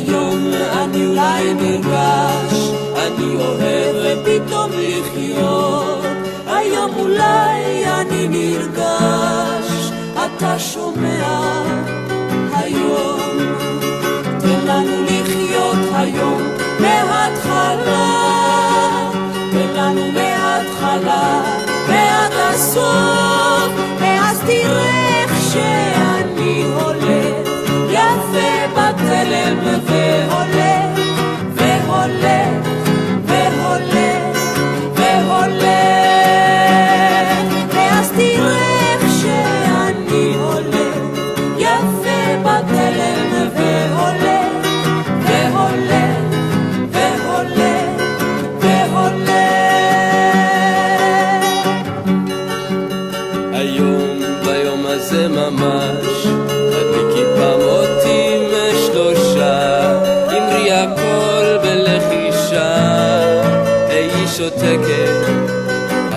היום אני אולי נרגש, אני אוהב ופתאום לחיות. היום אולי אני נרגש, אתה שומע היום. תן לנו לחיות היום מההתחלה, תן לנו מההתחלה ועד הסוף, ואז תראה איך שאני הולך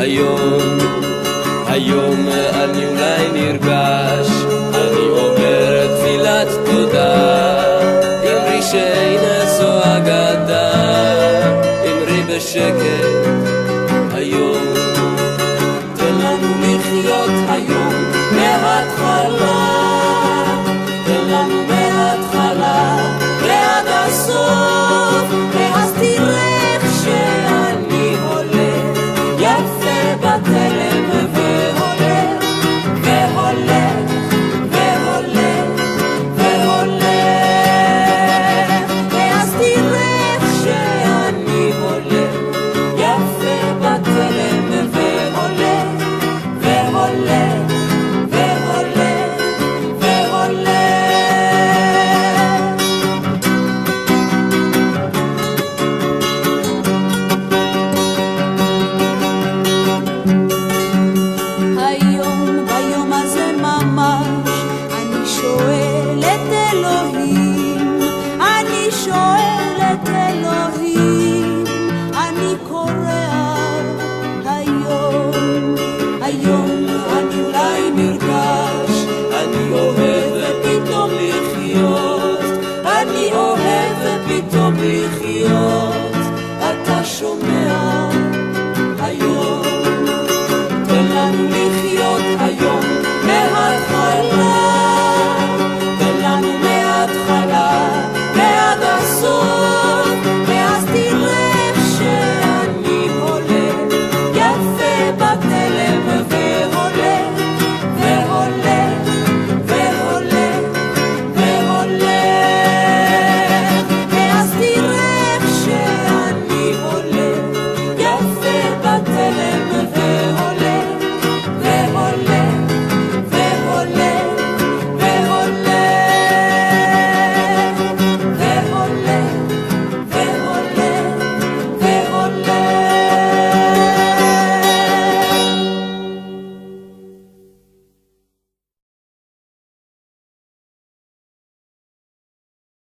היום, היום אני אולי נרגש, בשקט, היום Dios.